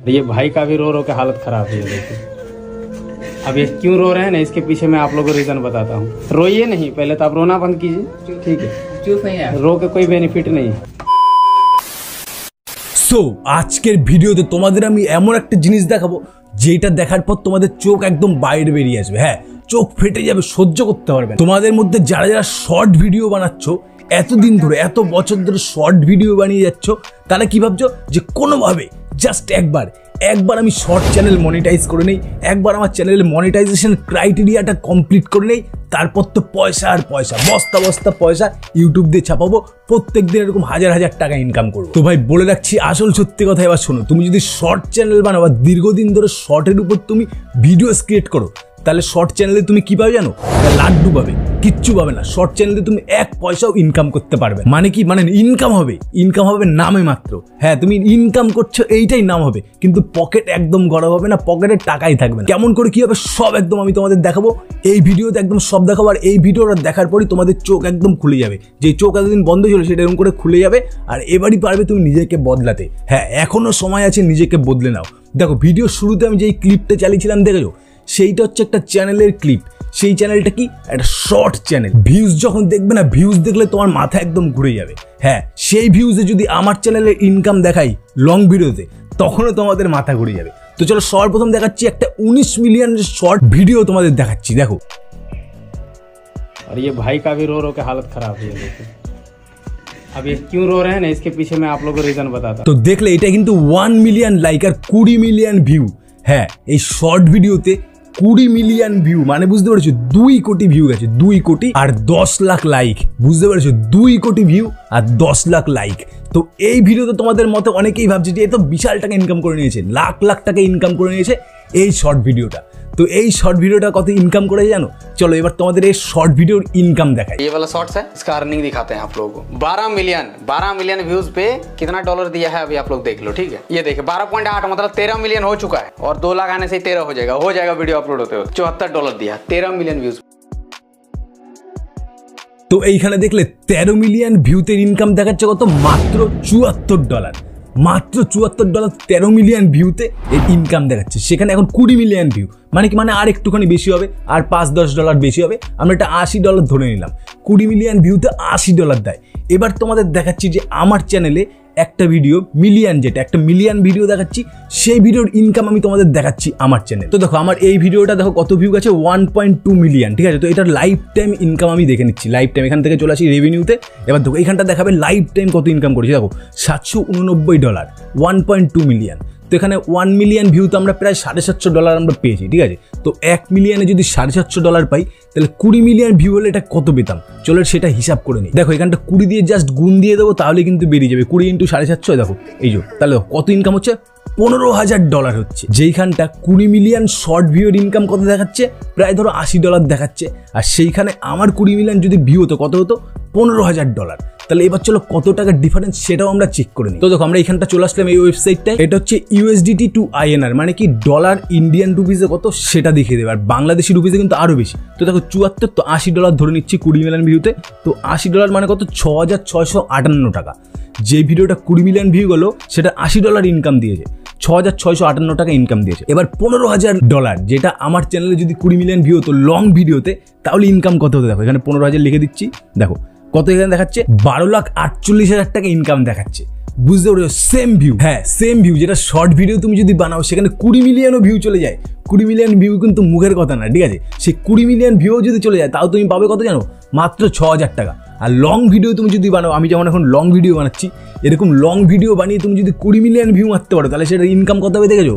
ये भाई का भी रो रो के हालत खराब है ये देखिए अब ये क्यों रो रहे हैं ना इसके पीछे मैं आप लोगों को रीजन बताता हूँ रोइए नहीं पहले तो आप रोना बंद कीजिए ठीक है চুপ হয়ে যা। रो के कोई बेनिफिट नहीं है সো আজকের ভিডিওতে তোমাদের আমি এমন একটা জিনিস দেখাবো যেটা দেখার পর তোমাদের চোখ একদম বাইরে বেরিয়ে আসবে হ্যাঁ চোখ ফেটে যাবে সহ্য করতে পারবে না। তোমাদের মধ্যে যারা যারা শর্ট ভিডিও বানাচ্ছ এতদিন ধরে এত বছর ধরে শর্ট ভিডিও বানিয়ে যাচ্ছ তারা কি ভাবছো যে কোনোভাবে জাস্ট একবার। একবার আমি শর্ট চ্যানেল মনিটাইজ করে নেই, একবার আমার চ্যানেলের মনিটাইজেশন ক্রাইটেরিয়াটা কমপ্লিট করে নেই, তারপর তো পয়সা আর পয়সা, বস্তা বস্তা পয়সা ইউটিউব দিয়ে ছাপাবো প্রত্যেক দিন এরকম হাজার হাজার টাকা ইনকাম করব। তো ভাই, বলে রাখছি আসল সত্যি কথা, এবার শোনো, তুমি যদি শর্ট চ্যানেল বানাও দীর্ঘদিন ধরে শর্টের উপর তুমি ভিডিওস ক্রিয়েট করো তাহলে শর্ট চ্যানেলে তুমি কি পাবে জানো? লাড্ডু পাবে, কিচ্ছু পাবে না। শর্ট চ্যানেলে তুমি এক পয়সাও ইনকাম করতে পারবে মানে কি? মানে ইনকাম হবে। ইনকাম হবে নামে মাত্র। হ্যাঁ তুমি ইনকাম করছ এইটাই নাম হবে। কিন্তু পকেট একদম গরম হবে না পকেটে টাকাই থাকবে না। কেমন করে কি হবে সব একদম আমি তোমাদের দেখাবো। এই ভিডিওতে একদম সব দেখাবো। আর এই ভিডিওটা দেখার পরই তোমাদের চোখ একদম খুলে যাবে। যে চোখ এতদিন বন্ধ ছিল, সেটা এরকম করে খুলে যাবে। আর এবারই পারবে তুমি নিজেকে বদলাতে। হ্যাঁ এখনও সময় আছে নিজেকে বদলে নাও। দেখো ভিডিও শুরুতে আমি যেই ক্লিপটা চালিয়েছিলাম, দেখেছ? সেইটা হচ্ছে একটা চ্যানেলের ক্লিপ সেই চ্যানেলটা কি একটা শর্ট চ্যানেল ভিউজ যখন দেখবে না ভিউজ দেখলে তোমার মাথা একদম ঘুরে যাবে হ্যাঁ সেই ভিউজে যদি আমার চ্যানেলের ইনকাম দেখাই লং ভিডিওতে তখনও তোমাদের মাথা ঘুরে যাবে তো চলো সর্বপ্রথম দেখাচ্ছি একটা উনিশ মিলিয়ন শর্ট ভিডিও তোমাদের দেখাচ্ছি দেখো और ये भाई का भी रो रो के हालत खराब है ये देखिए अब ये क्यों रो रहे हैं ना इसके पीछे मैं आप लोगों को रीजन बताता তো দেখলে এটা কিন্তু ওয়ান মিলিয়ন লাইক আর কুড়ি মিলিয়ন ভিউ হ্যাঁ এই শর্ট ভিডিওতে কুড়ি মিলিয়ন ভিউ মানে বুঝতে পেরেছ? দুই কোটি ভিউ গেছে, দুই কোটি আর দশ লাখ লাইক বুঝতে পেরেছ? দুই কোটি ভিউ আর দশ লাখ লাইক তো এই ভিডিওতে তোমাদের মতে অনেকেই ভাবছে যে এ তো বিশাল টাকা ইনকাম করে নিয়েছে, লাখ লাখ টাকা ইনকাম করে নিয়েছে এই শর্ট ভিডিওটা তো এই শর্ট ভিডিওটা কত ইনকাম করে জানো চলো এবার তোমাদের এই শর্ট ভিডিওর ইনকাম দেখাই ये वाला शॉर्ट्स है इसका अर्निंग दिखाते हैं आप लोगों को 12 मिलियन 12 मिलियन व्यूज पे कितना डॉलर दिया है अभी आप लोग देख लो ठीक है ये देखिए 12.8 मतलब 13 मिलियन हो चुका है और दो लाख आने से ही 13 हो जाएगा हो जाएगा वीडियो अपलोड होते हुए चौहत्तर डॉलर दिया 13 मिलियन व्यूज তো এইখানে দেখলে তেরো মিলিয়ন ভিউতে ইনকাম দেখাচ্ছে কত মাত্র চুয়াত্তর ডলার মাত্র চুয়াত্তর ডলার তেরো মিলিয়ন ভিউতে এর ইনকাম দেখাচ্ছে। সেখানে এখন কুড়ি মিলিয়ন ভিউ মানে কি মানে আর একটুখানি বেশি হবে, আর পাঁচ দশ ডলার বেশি হবে। আমরা এটা আশি ডলার ধরে নিলাম। কুড়ি মিলিয়ন ভিউতে আশি ডলার দেয়। এবার তোমাদের দেখাচ্ছি যে আমার চ্যানেলে একটা ভিডিও মিলিয়ন যেটা, একটা মিলিয়ন ভিডিও দেখাচ্ছি, সেই ভিডিওর ইনকাম আমি তোমাদের দেখাচ্ছি আমার চ্যানেল তো দেখো, আমার এই ভিডিওটা দেখো কত ভিউ গেছে? ওয়ান পয়েন্ট টু মিলিয়ন ঠিক আছে? তো এটার লাইফ টাইম ইনকাম আমি দেখে নিচ্ছি। লাইফ টাইম এখান থেকে চলে আসি রেভিনিউতে এবার দেখো, এখানটা দেখাবে লাইফ টাইম কত ইনকাম করেছি। দেখো, সাতশো উননব্বই dollar one point two million তো এখানে ওয়ান মিলিয়ন ভিউ তো আমরা প্রায় সাড়ে সাতশো ডলার আমরা পেয়েছি, ঠিক আছে? তো এক মিলিয়নে যদি সাড়ে সাতশো ডলার পাই, তাহলে কুড়ি মিলিয়ন ভিউ হলে এটা কত পেতাম? চলো সেটা হিসাব করে নিই। দেখো, এখানটা কুড়ি দিয়ে জাস্ট গুণ দিয়ে দেবো তাহলে কিন্তু বেরিয়ে যাবে। কুড়ি ইন্টু সাড়ে সাতশো, দেখো, এই যে, তাহলে কত ইনকাম হচ্ছে? পনেরো হাজার ডলার হচ্ছে। যেইখানটা কুড়ি মিলিয়ন শর্ট ভিউর ইনকাম কত দেখাচ্ছে, প্রায় ধরো আশি ডলার দেখাচ্ছে। আর সেইখানে আমার কুড়ি মিলিয়ন যদি ভিউ হতো, কত হতো? পনেরো হাজার ডলার তাহলে এবার চলো কত টাকার ডিফারেন্স সেটাও আমরা চেক করে নিই। তো দেখো, আমরা এখানটা চলে আসলাম এই ওয়েবসাইটটায় এটা হচ্ছে ইউএসডিটি টু আইএনআর মানে কি ডলার ইন্ডিয়ান রুপিসে কত সেটা দেখিয়ে দেবে। আর বাংলাদেশি রুপিসে কিন্তু আরও বেশি। তো দেখো, চুয়াত্তর তো আশি ডলার ধরে নিচ্ছি কুড়ি মিলিয়ন ভিউতে তো। আশি ডলার মানে কত? ছ হাজার ছয়শো আটান্ন টাকা। যে ভিডিওটা কুড়ি মিলিয়ন ভিউ গেলো, সেটা আশি ডলার ইনকাম দিয়েছে। ছ হাজার ছয়শো আটান্ন টাকা ইনকাম দিয়েছে। এবার পনেরো হাজার ডলার যেটা আমার চ্যানেলে যদি কুড়ি মিলিয়ন ভিউ হতো লং ভিডিওতে তাহলে ইনকাম কত হতো? দেখো, এখানে পনেরো হাজার লিখে দিচ্ছি। দেখো, কত এখানে দেখাচ্ছে? বারো লাখ আটচল্লিশ হাজার টাকা ইনকাম দেখাচ্ছে। বুঝতে পারছ সেম ভিউ হ্যাঁ সেম ভিউ যেটা শর্ট ভিডিও তুমি যদি বানাও, সেখানে কুড়ি মিলিয়নও ভিউ চলে যায়। কুড়ি মিলিয়ন ভিউ কিন্তু মুখের কথা না, ঠিক আছে? সেই কুড়ি মিলিয়ন ভিউ যদি চলে যায়, তাও তুমি পাবে কত জানো? মাত্র ছ হাজার টাকা। আর লং ভিডিও তুমি যদি বানাও, আমি যেমন এখন লং ভিডিও বানাচ্ছি, এরকম লং ভিডিও বানিয়ে তুমি যদি কুড়ি মিলিয়ন ভিউ মারতে পারো, তাহলে সেটা ইনকাম কত হবে দেখেছ?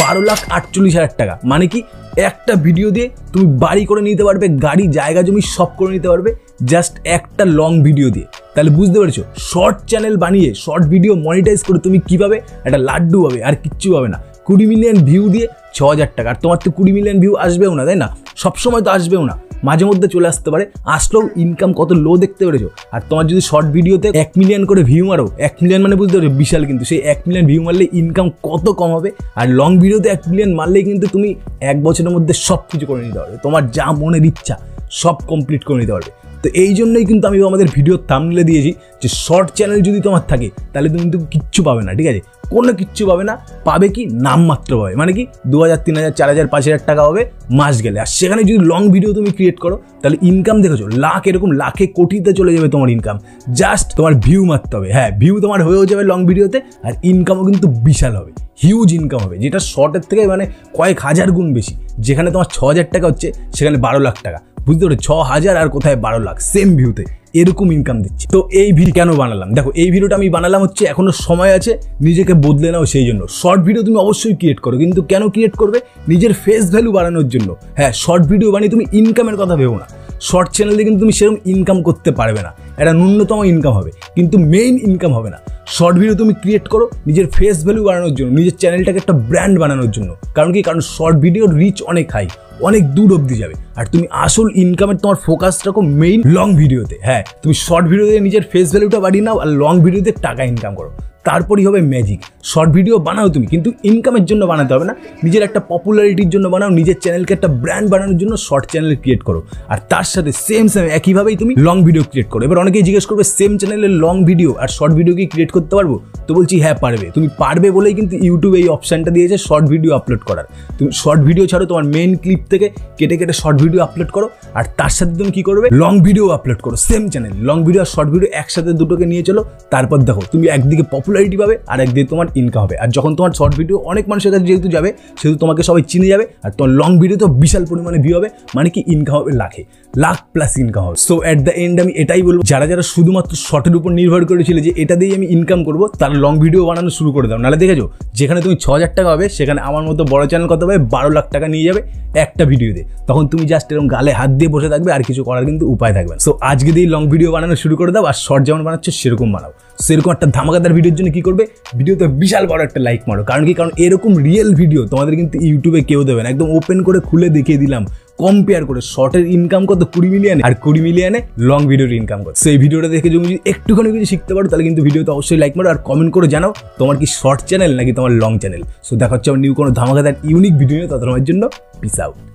বারো লাখ আটচল্লিশ হাজার টাকা। মানে কি? একটা ভিডিও দিয়ে তুমি বাড়ি করে নিতে পারবে, গাড়ি, জায়গা, জমি সব করে নিতে পারবে জাস্ট একটা লং ভিডিও দিয়ে। তাহলে বুঝতে পেরেছ শর্ট চ্যানেল বানিয়ে শর্ট ভিডিও মনিটাইজ করে তুমি কীভাবে একটা লাড্ডু পাবে, আর কিচ্ছু পাবে না। কুড়ি মিলিয়ন ভিউ দিয়ে ছ হাজার টাকা। আর তোমার তো কুড়ি মিলিয়ন ভিউ আসবেও না, তাই না? সবসময় তো আসবেও না। মাঝে মধ্যে চলে আসতে পারে। আসলেও ইনকাম কত লো দেখতে পেরেছ। আর তোমার যদি শর্ট ভিডিওতে এক মিলিয়ন করে ভিউ মারো, এক মিলিয়ন মানে বুঝতে পারছ, বিশাল কিন্তু। সেই এক মিলিয়ন ভিউ মারলে ইনকাম কত কম হবে, আর লং ভিডিওতে এক মিলিয়ন মারলেই কিন্তু তুমি এক বছরের মধ্যে সব কিছু করে নিতে পারবে। তোমার যা মনের ইচ্ছা, সব কমপ্লিট করে নিতে পারবে। তো এই জন্যই কিন্তু আমি আমাদের ভিডিও থামলে দিয়েছি যে শর্ট চ্যানেল যদি তোমার থাকে, তাহলে তুমি কিন্তু কিচ্ছু পাবে না, ঠিক আছে? কোনো কিচ্ছু পাবে না, পাবে কি? নামমাত্র পাবে। মানে কি? দু হাজার, তিন হাজার, চার হাজার, পাঁচ হাজার টাকা পাবে মাস গেলে। আর সেখানে যদি লং ভিডিও তুমি ক্রিয়েট করো, তাহলে ইনকাম দেখেছ, লাখ এরকম, লাখে কোটিতে চলে যাবে তোমার ইনকাম জাস্ট তোমার ভিউ মারতে হবে। হ্যাঁ ভিউ তোমার হয়েও যাবে লং ভিডিওতে আর ইনকামও কিন্তু বিশাল হবে। হিউজ ইনকাম হবে। যেটা শর্টের থেকে মানে কয়েক হাজার গুণ বেশি। যেখানে তোমার ছ হাজার টাকা হচ্ছে, সেখানে বারো লাখ টাকা। বুঝতে পারছ ছ হাজার আর কোথায় বারো লাখ? সেম ভিউতে এরকম ইনকাম দিচ্ছে। তো এই ভিডিও কেন বানালাম? দেখো, এই ভিডিওটা আমি বানালাম হচ্ছে, এখনও সময় আছে, নিজেকে বদলে নাও সেই জন্য। শর্ট ভিডিও তুমি অবশ্যই ক্রিয়েট করো, কিন্তু কেন ক্রিয়েট করবে? নিজের ফেস ভ্যালু বাড়ানোর জন্য। হ্যাঁ শর্ট ভিডিও বানিয়ে তুমি ইনকামের কথা ভেবো না। শর্ট চ্যানেলে কিন্তু তুমি সেরকম ইনকাম করতে পারবে না। একটা ন্যূনতম ইনকাম হবে। কিন্তু মেইন ইনকাম হবে না। শর্ট ভিডিও তুমি ক্রিয়েট করো, নিজের ফেস ভ্যালু বাড়ানোর জন্য, নিজের চ্যানেলটাকে একটা ব্র্যান্ড বানানোর জন্য। কারণ কি? কারণ শর্ট ভিডিওর রিচ অনেক হাই অনেক দূর অবধি যাবে। আর তুমি আসল ইনকামের তোমার ফোকাস রাখো মেইন লং ভিডিওতে হ্যাঁ তুমি শর্ট ভিডিওতে নিজের ফেস ভ্যালুটা বাড়িয়ে নাও আর লং ভিডিওতে টাকা ইনকাম করো। তারপরই হবে ম্যাজিক শর্ট ভিডিও বানাও তুমি, কিন্তু ইনকামের জন্য বানাতে হবে না। নিজের একটা পপুলারিটির জন্য বানাও, নিজের চ্যানেলকে একটা ব্র্যান্ড বানানোর জন্য শর্ট চ্যানেল ক্রিয়েট করো। আর তার সাথে সেম সেম একইভাবেই তুমি লং ভিডিও ক্রিয়েট করো। এবার অনেকেই জিজ্ঞেস করবে সেম চ্যানেলে লং ভিডিও আর শর্ট ভিডিও কি ক্রিয়েট করতে পারব? তো বলছি হ্যাঁ পারবে। তুমি পারবে বলেই কিন্তু ইউটিউব এই অপশানটা দিয়েছে শর্ট ভিডিও আপলোড করার। তুমি শর্ট ভিডিও ছাড়ো, তোমার মেন ক্লিপ থেকে কেটে কেটে শর্ট ভিডিও আপলোড করো, আর তার সাথে তুমি কি করবে? লং ভিডিও আপলোড করো সেম চ্যানেল লং ভিডিও আর শর্ট ভিডিও একসাথে দুটোকে নিয়ে চলো, তারপর দেখো, তুমি একদিকে পপুলারিটি পাবে আর একদিকে তোমার ইনকাম হবে। আর যখন তোমার শর্ট ভিডিও অনেক মানুষের কাছে যেহেতু যাবে, সেহেতু তোমাকে সবাই চিনে যাবে, আর তোমার লং ভিডিও তো বিশাল পরিমাণে ভিউ হবে মানে কি ইনকাম হবে লাখে। লাখ প্লাস ইনকাম হবে। সো অ্যাট দ্য এন্ড আমি এটাই বলব, যারা যারা শুধুমাত্র শর্টের উপর নির্ভর করেছিল যে এটা দিয়েই আমি ইনকাম করব, তারা লং ভিডিও বানানো শুরু করে দাও। নাহলে দেখেছ, যেখানে তুমি ছ হাজার টাকা হবে সেখানে আমার মতো বড় চ্যানেল কত পাবে? বারো লাখ টাকা নিয়ে যাবে একটা ভিডিওতে তখন তুমি জাস্ট এরকম গালে হাত দিয়ে বসে থাকবে, আর কিছু করার কিন্তু উপায় থাকবে সো আজকে দিয়ে লং ভিডিও বানানো শুরু করে দাও, আর শর্ট যেমন বানাচ্ছ, সেরকম বানাও। সেরকম একটা ধামাকাদার ভিডিওর জন্য কি করবে? ভিডিওতে বিশাল বড় একটা লাইক মারো। কারণ কি? কারণ এরকম রিয়েল ভিডিও তোমাদের কিন্তু ইউটিউবে কেউ দেবে না। একদম ওপেন করে খুলে দেখিয়ে দিলাম। কম্পেয়ার করে শর্টের ইনকাম কত? কুড়ি মিলিয়ন আর কুড়ি মিলিয়নে লং ভিডিওর ইনকাম কত? সেই ভিডিওটা দেখে যদি একটুখানি কিছু শিখতে পারো, তাহলে কিন্তু ভিডিওতে অবশ্যই লাইক মারো। আর কমেন্ট করে জানাও, তোমার কি শর্ট চ্যানেল নাকি তোমার লং চ্যানেল সো দেখা হচ্ছে আমার নিউ কোনো ধামাকাদার ইউনিক ভিডিও নিয়ে। তত জন্য পিস আউট